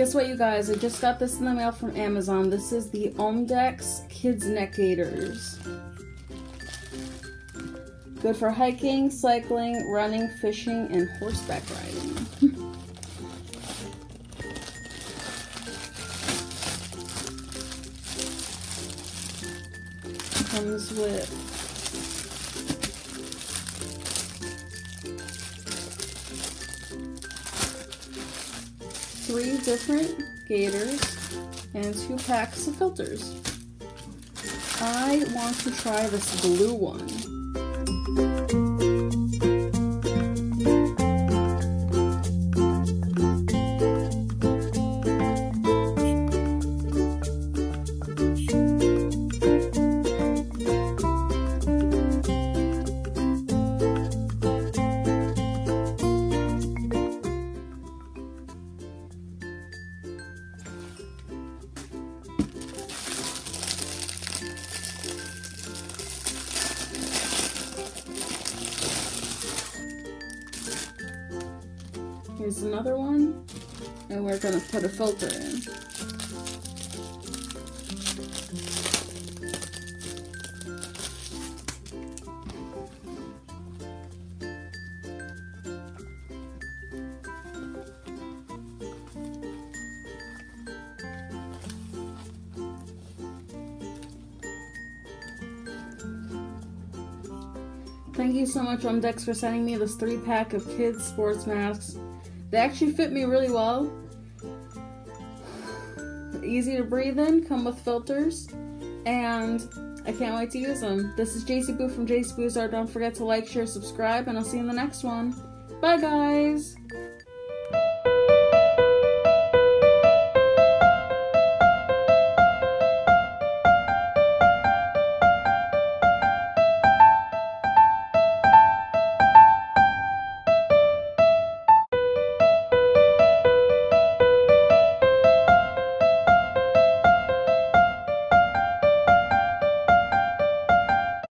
Guess what, you guys? I just got this in the mail from Amazon. This is the Omdex Kids Neck Gaiters. Good for hiking, cycling, running, fishing, and horseback riding. Comes with three different gaiters and two packs of filters. I want to try this blue one. Here's another one, and we're gonna put a filter in. Thank you so much, Omdex, for sending me this three pack of kids' sports masks. They actually fit me really well. Easy to breathe in, come with filters, and I can't wait to use them. This is JC Boo from JC Art. Don't forget to like, share, subscribe, and I'll see you in the next one. Bye, guys!